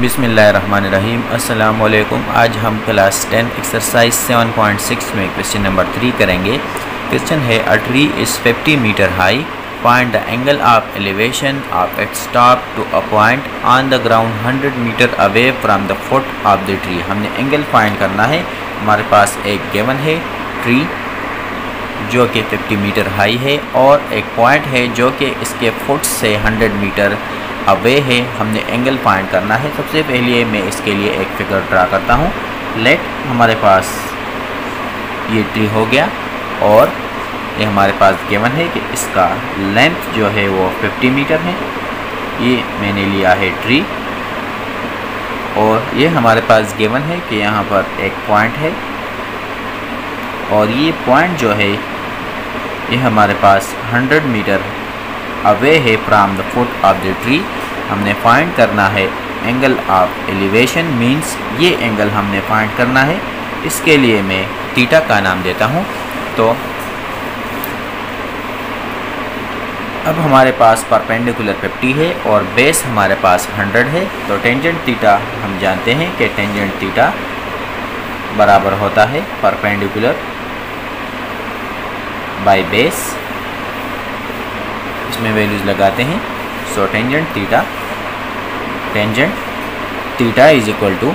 बिसमीम असलकुम आज हम क्लास टेन, एक्सरसाइज 7.6 में क्वेश्चन नंबर थ्री करेंगे। क्वेश्चन है, a tree is 50 meter high, find the angle of elevation of its top to a point on the ground 100 meter away from the foot of the tree. हमने angle find करना है। हमारे पास एक given है, tree, जो कि 50 meter high है, और एक पॉइंट है, जो कि इसके फुट से 100 मीटर अवे है, हमने एंगल फाइंड करना है। सबसे पहले मैं इसके लिए एक फिगर ड्रा करता हूँ। लेट हमारे पास ये ट्री हो गया और ये हमारे पास गेवन है कि इसका लेंथ जो है वो 50 मीटर है। ये मैंने लिया है ट्री और ये हमारे पास गेवन है कि यहाँ पर एक पॉइंट है। और ये पॉइंट जो है, ये हमारे पास 100 मीटर अवे है from the foot of the tree हमने फाइंड करना है एंगल ऑफ़ एलिवेशन मींस ये एंगल हमने फाइंड करना है। इसके लिए मैं टीटा का नाम देता हूँ। तो अब हमारे पास परपेंडिकुलर 50 है और बेस हमारे पास 100 है। तो टेंजेंट थीटा हम जानते हैं कि टेंजेंट थीटा बराबर होता है परपेंडिकुलर बाय बेस इसमें वैल्यूज़ लगाते हैं। So tangent theta tangent theta is equal to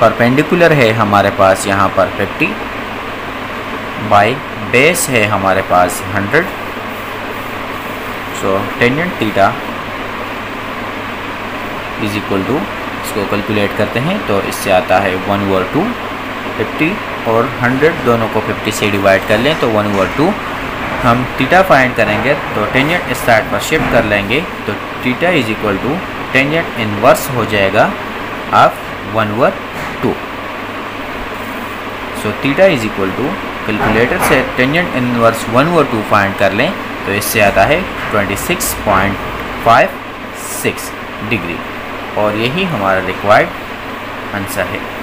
perpendicular है हमारे पास यहाँ पर 50 बाई बेस है हमारे पास 100 so tangent theta is equal to इसको कैलकुलेट करते हैं तो इससे आता है वन ओवर टू फिफ्टी और 100 दोनों को 50 से डिवाइड कर लें तो वन ओवर टू हम टीटा फाइंड करेंगे तो टेंजेंट इस साइड पर शिफ्ट कर लेंगे तो theta is equal to tangent inverse हो जाएगा of one over two so theta is equal to calculator से tangent inverse one over two find कर लें तो इससे आता है 26.56 डिग्री और यही हमारा रिक्वायर्ड आंसर है।